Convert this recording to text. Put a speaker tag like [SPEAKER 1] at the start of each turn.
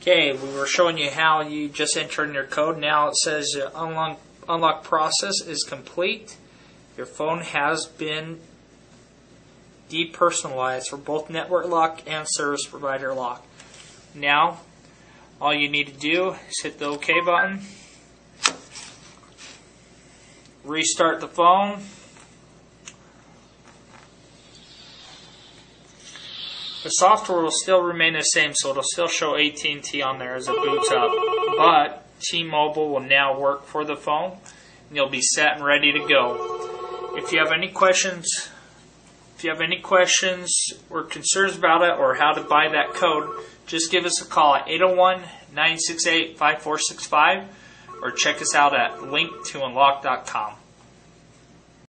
[SPEAKER 1] Okay, we were showing you how you just enter in your code. Now it says your unlock, unlock process is complete. Your phone has been depersonalized for both network lock and service provider lock. Now, all you need to do is hit the OK button, restart the phone. The software will still remain the same, so it'll still show AT&T on there as it boots up. But T-Mobile will now work for the phone, and you'll be set and ready to go. If you have any questions, if you have any questions or concerns about it or how to buy that code, just give us a call at 801-968-5465 or check us out at linktounlock.com.